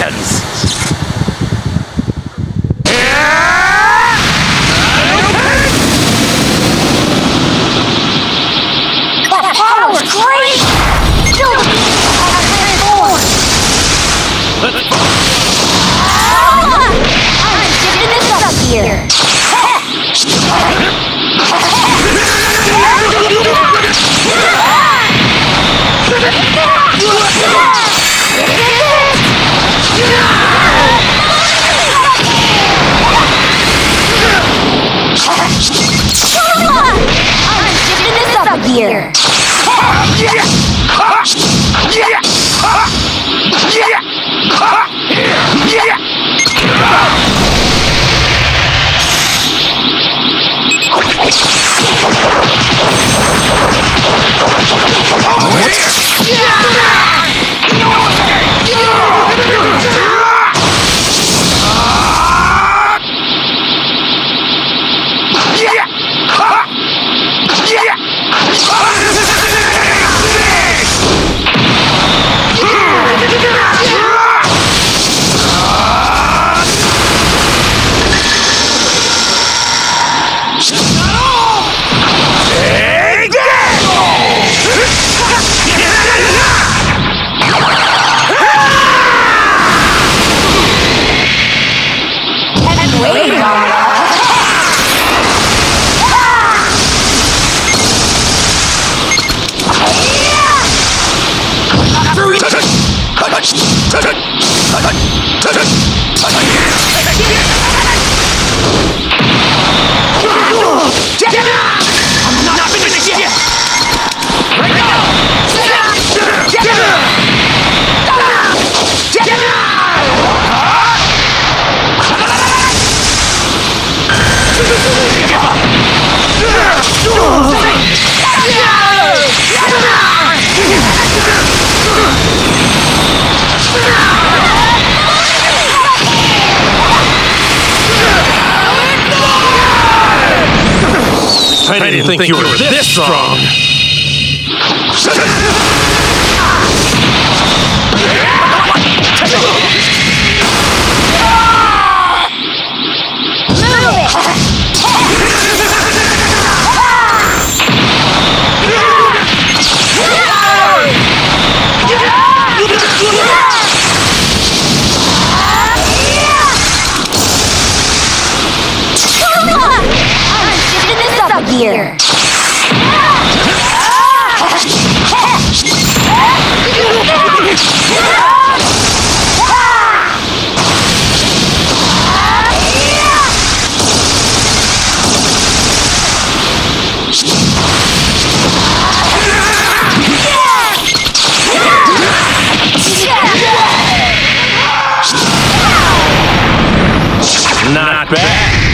Americans. Yeah! I didn't think you were this strong. I'm here. Not bad.